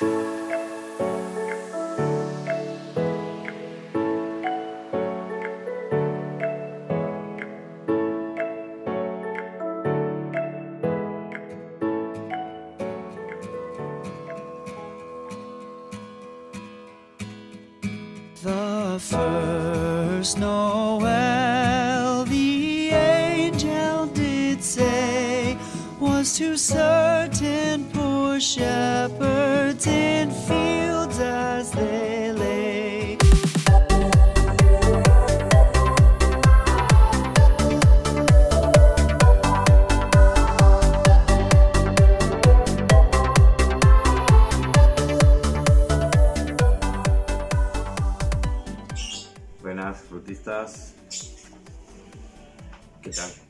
The first Noel, the angel did say was to certain poor shepherds in fields as they lay. Buenas frutistas. ¿Qué tal?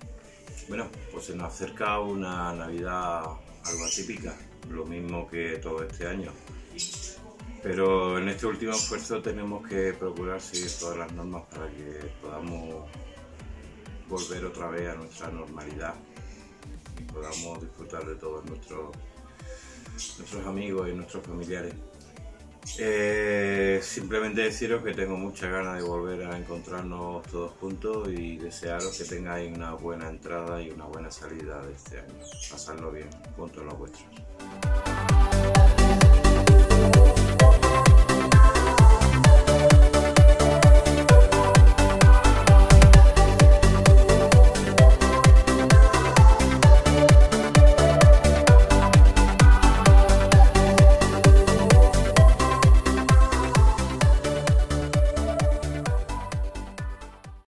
Bueno, pues se nos acerca una Navidad algo atípica, lo mismo que todo este año. Pero en este último esfuerzo tenemos que procurar seguir todas las normas para que podamos volver otra vez a nuestra normalidad y podamos disfrutar de todos nuestros, nuestros amigos y nuestros familiares. Eh, simplemente deciros que tengo muchas ganas de volver a encontrarnos todos juntos y desearos que tengáis una buena entrada y una buena salida de este año. Pasadlo bien, junto a los vuestros.